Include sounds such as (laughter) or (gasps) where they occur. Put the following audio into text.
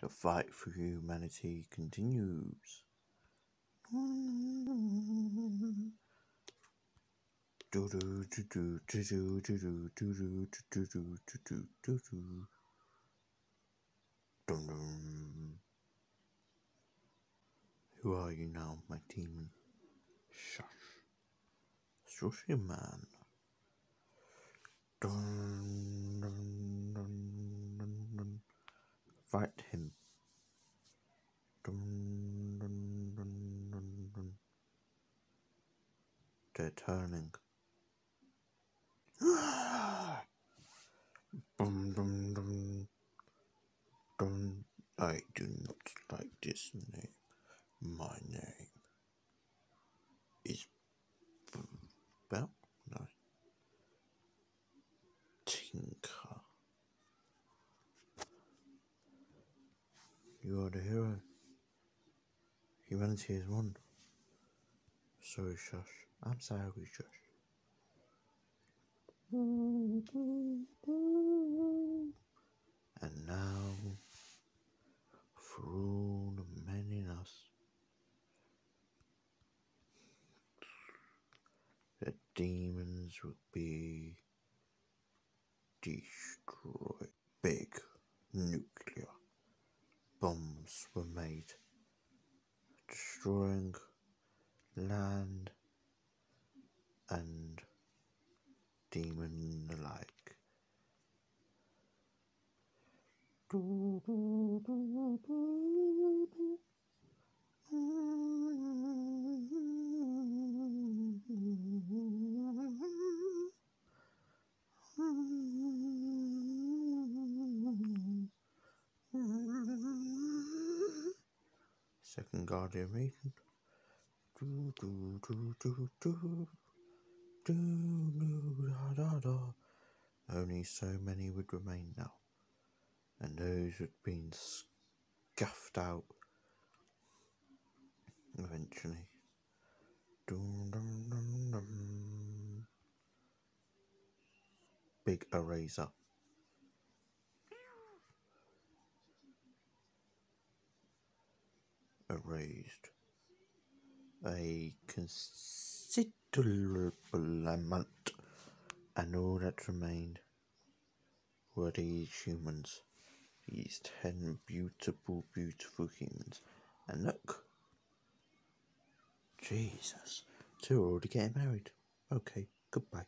The fight for humanity continues. Who are you now, my demon? Shush. Shush, man. Dun, Fight him. Dun, dun, dun. They're turning. (gasps) Dum, dum, dum. Dum. I do not like this name. My name You are the hero. Humanity has won. Sorry, Shush. I'm sorry, Shush. And now, all the men in us, the demons will be destroyed. Big nuclear bombs were made, destroying land and demon alike. Second Guardian Maiden. Do, do, do, do, do. Do, do, da, da, da. Only so many would remain now, and those had been scuffed out eventually. Dum, dum, dum, dum. Big eraser. Erased a considerable amount, and all that remained were these humans, these ten beautiful, beautiful humans. And look, Jesus, two are already getting married. Okay, goodbye.